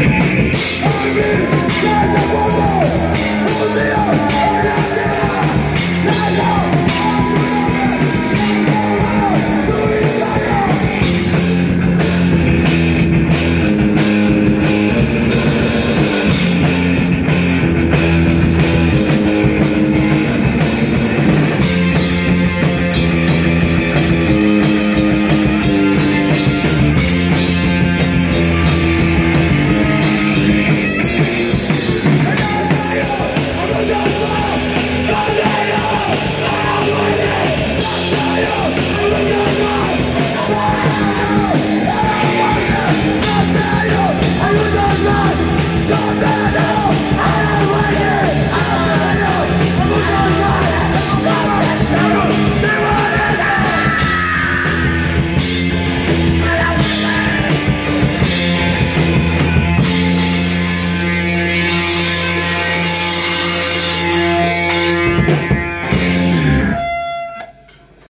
I'm in,